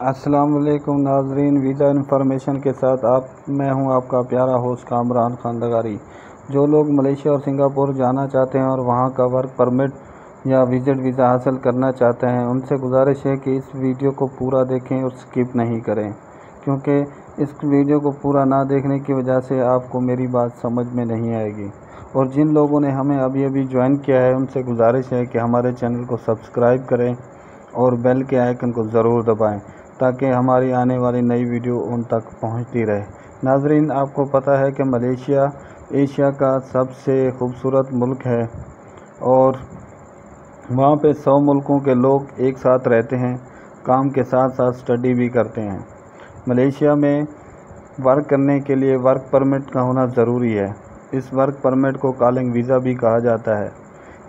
अस्सलाम वालेकुम नाजरीन, वीज़ा इन्फॉर्मेशन के साथ आप, मैं हूँ आपका प्यारा होस्ट कामरान खान लगारी जो लोग मलेशिया और सिंगापुर जाना चाहते हैं और वहाँ का वर्क परमिट या विज़िट वीज़ा हासिल करना चाहते हैं, उनसे गुजारिश है कि इस वीडियो को पूरा देखें और स्किप नहीं करें, क्योंकि इस वीडियो को पूरा ना देखने की वजह से आपको मेरी बात समझ में नहीं आएगी। और जिन लोगों ने हमें अभी अभी ज्वाइन किया है, उनसे गुजारिश है कि हमारे चैनल को सब्सक्राइब करें और बेल के आइकन को ज़रूर दबाएँ। ताकि हमारी आने वाली नई वीडियो उन तक पहुँचती रहे। नाजरीन, आपको पता है कि मलेशिया, एशिया का सबसे खूबसूरत मुल्क है और वहाँ पे सौ मुल्कों के लोग एक साथ रहते हैं, काम के साथ साथ स्टडी भी करते हैं। मलेशिया में वर्क करने के लिए वर्क परमिट का होना ज़रूरी है। इस वर्क परमिट को कॉलिंग वीज़ा भी कहा जाता है।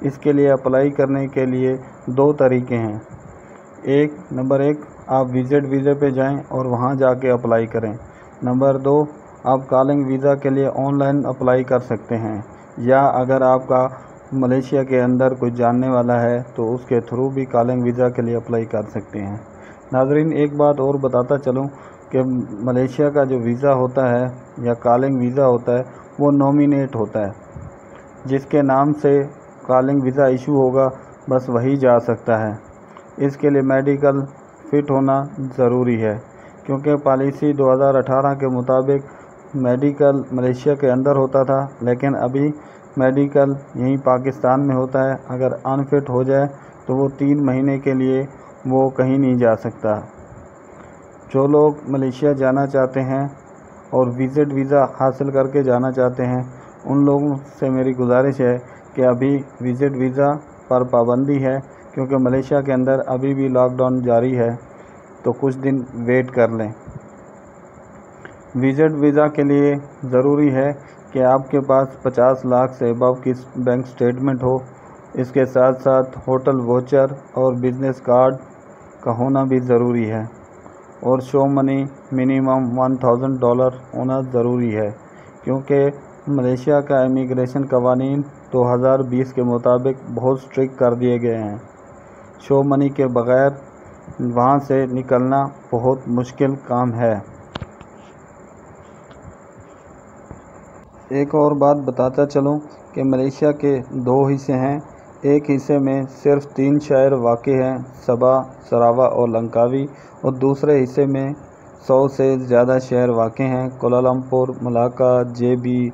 इसके लिए अप्लाई करने के लिए दो तरीके हैं। एक, नंबर एक आप विज़िट वीज़े पे जाएँ और वहाँ जाके अप्लाई करें। नंबर दो, आप कॉलिंग वीज़ा के लिए ऑनलाइन अप्लाई कर सकते हैं। या अगर आपका मलेशिया के अंदर कोई जानने वाला है तो उसके थ्रू भी कॉलिंग वीज़ा के लिए अप्लाई कर सकते हैं। नाजरीन, एक बात और बताता चलूँ कि मलेशिया का जो वीज़ा होता है, या कॉलिंग वीज़ा होता है, वो नॉमिनेट होता है। जिसके नाम से कॉलिंग वीज़ा इशू होगा, बस वही जा सकता है। इसके लिए मेडिकल फ़िट होना ज़रूरी है, क्योंकि पॉलिसी 2018 के मुताबिक मेडिकल मलेशिया के अंदर होता था, लेकिन अभी मेडिकल यहीं पाकिस्तान में होता है। अगर अनफिट हो जाए तो वो तीन महीने के लिए वो कहीं नहीं जा सकता। जो लोग मलेशिया जाना चाहते हैं और विज़िट वीज़ा हासिल करके जाना चाहते हैं, उन लोगों से मेरी गुजारिश है कि अभी विज़िट वीज़ा पर पाबंदी है क्योंकि मलेशिया के अंदर अभी भी लॉकडाउन जारी है तो कुछ दिन वेट कर लें। विज़िट वीज़ा के लिए ज़रूरी है कि आपके पास 50 लाख से अबव की बैंक स्टेटमेंट हो। इसके साथ साथ होटल वोचर और बिज़नेस कार्ड का होना भी ज़रूरी है। और शो मनी मिनिमम 1000 डॉलर होना ज़रूरी है, क्योंकि मलेशिया का इमिग्रेशन कवानीन 2020 के मुताबिक बहुत स्ट्रिक्ट कर दिए गए हैं। शो मनी के बगैर वहाँ से निकलना बहुत मुश्किल काम है। एक और बात बताता चलूँ कि मलेशिया के दो हिस्से हैं। एक हिस्से में सिर्फ़ तीन शहर वाक़ हैं, सबा, सरावा और लंकावी, और दूसरे हिस्से में सौ से ज़्यादा शहर वाक़ हैं। कोलालमपुर मलाका, जेबी,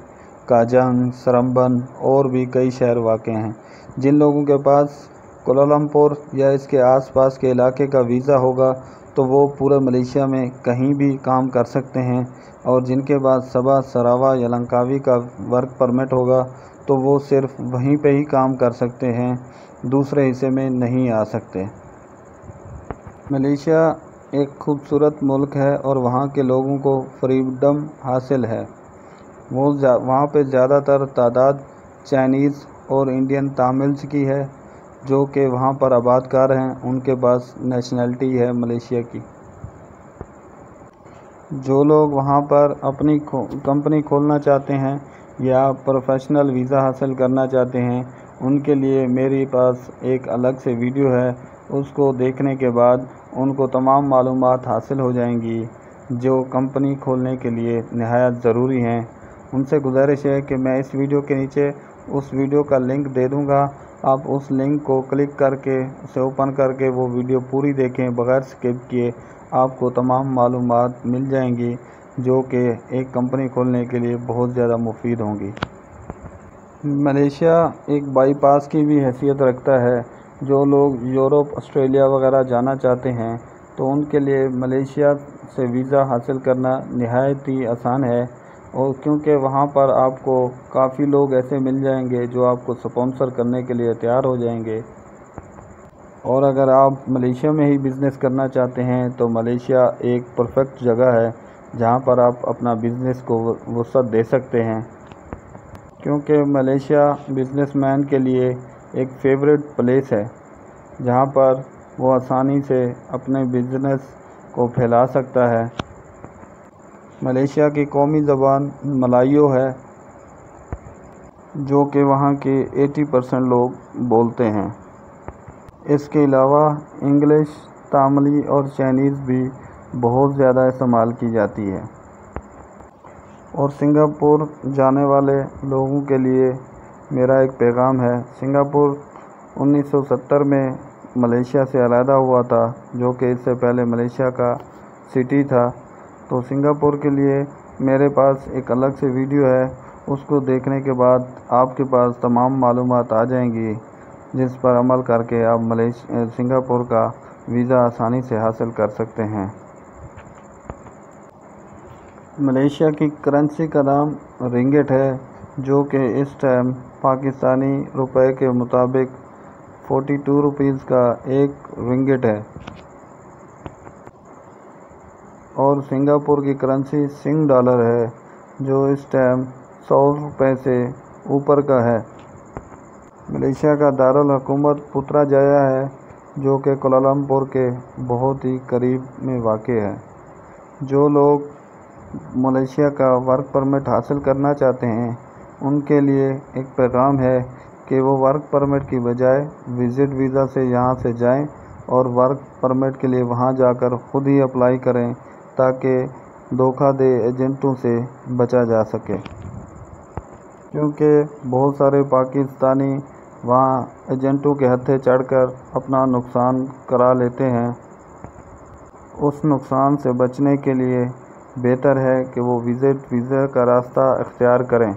काजंग सरम्बन और भी कई शहर वाक़ हैं। जिन लोगों के पास कोलालमपुर या इसके आसपास के इलाके का वीज़ा होगा तो वो पूरे मलेशिया में कहीं भी काम कर सकते हैं और जिनके पास सबा, सरावा या लंकावी का वर्क परमिट होगा तो वो सिर्फ़ वहीं पे ही काम कर सकते हैं, दूसरे हिस्से में नहीं आ सकते। मलेशिया एक खूबसूरत मुल्क है और वहाँ के लोगों को फ्रीडम हासिल है। वो वहाँ पे ज़्यादातर तादाद चाइनीज़ और इंडियन तामिल्स की है जो कि वहाँ पर आबादकार हैं उनके पास नेशनलिटी है मलेशिया की। जो लोग वहाँ पर अपनी खो, कंपनी खोलना चाहते हैं या प्रोफेशनल वीज़ा हासिल करना चाहते हैं उनके लिए मेरे पास एक अलग से वीडियो है। उसको देखने के बाद उनको तमाम मालूम हासिल हो जाएँगी जो कंपनी खोलने के लिए नहायत ज़रूरी हैं। उनसे गुजारिश है कि मैं इस वीडियो के नीचे उस वीडियो का लिंक दे दूँगा आप उस लिंक को क्लिक करके, उसे ओपन करके वो वीडियो पूरी देखें, बग़ैर स्किप किए, आपको तमाम मालूम मिल जाएँगी, जो कि एक कंपनी खोलने के लिए बहुत ज़्यादा मुफीद होंगी। मलेशिया एक बाईपास की भी हैसियत रखता है। जो लोग यूरोप, ऑस्ट्रेलिया वगैरह जाना चाहते हैं तो उनके लिए मलेशिया से वीज़ा हासिल करना नहायत ही आसान है। और क्योंकि वहाँ पर आपको काफ़ी लोग ऐसे मिल जाएँगे जो आपको स्पॉन्सर करने के लिए तैयार हो जाएँगे। और अगर आप मलेशिया में ही बिज़नेस करना चाहते हैं तो मलेशिया एक परफेक्ट जगह है, जहाँ पर आप अपना बिज़नेस को वसत दे सकते हैं। क्योंकि मलेशिया बिज़नेसमैन के लिए एक फेवरेट प्लेस है, जहाँ पर वो आसानी से अपने बिज़नेस को फैला सकता है। मलेशिया की कौमी ज़बान मलाइयो है, जो कि वहाँ के 80 परसेंट लोग बोलते हैं। इसके अलावा इंग्लिश, तामली और चाइनीज़ भी बहुत ज़्यादा इस्तेमाल की जाती है। और सिंगापुर जाने वाले लोगों के लिए मेरा एक पैगाम है। सिंगापुर 1970 में मलेशिया से अलहदा हुआ था, जो कि इससे पहले मलेशिया का सिटी था। तो सिंगापुर के लिए मेरे पास एक अलग से वीडियो है। उसको देखने के बाद आपके पास तमाम मालूम आ जाएँगी, जिस पर अमल करके आप मलेशिया सिंगापुर का वीज़ा आसानी से हासिल कर सकते हैं। मलेशिया की करेंसी का नाम रिंगेट है, जो कि इस टाइम पाकिस्तानी रुपए के मुताबिक फोर्टी टू रुपीज़ का एक रिंगेट है। और सिंगापुर की करेंसी सिंग डॉलर है, जो इस टाइम सौ रुपये से ऊपर का है। मलेशिया का दारुल हुकूमत पुत्राजाया है, जो कि कोलालमपुर के बहुत ही करीब में वाक़ है। जो लोग मलेशिया का वर्क परमिट हासिल करना चाहते हैं, उनके लिए एक पैगाम है कि वो वर्क परमिट की बजाय विज़िट वीज़ा से यहाँ से जाएँ और वर्क परमिट के लिए वहाँ जाकर ख़ुद ही अप्लाई करें ताकि धोखा दे एजेंटों से बचा जा सके। क्योंकि बहुत सारे पाकिस्तानी वहाँ एजेंटों के हथे चढ़कर अपना नुकसान करा लेते हैं। उस नुकसान से बचने के लिए बेहतर है कि वो विज़िट वीज़ा का रास्ता अख्तियार करें।